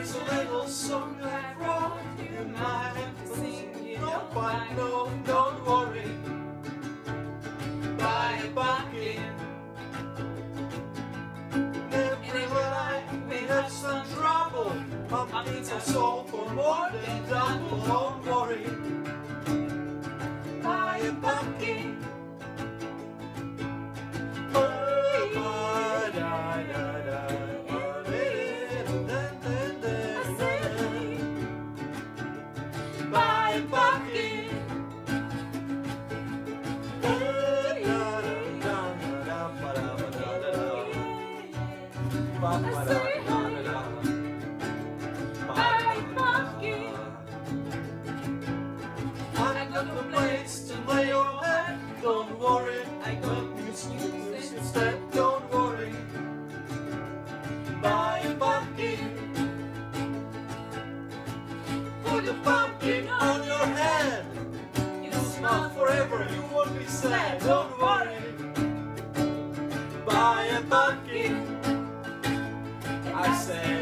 Here's a little song that brought you mine. Sing no fun, no, don't worry. Buy a bucket. Every night we have some trouble. Pumpkins are sold for more than double. Don't worry. Don't worry, I got news news instead. Don't worry. Buy a pumpkin. Put a pumpkin on your head. You smell forever, you won't be sad. Don't worry. Buy a pumpkin. Say,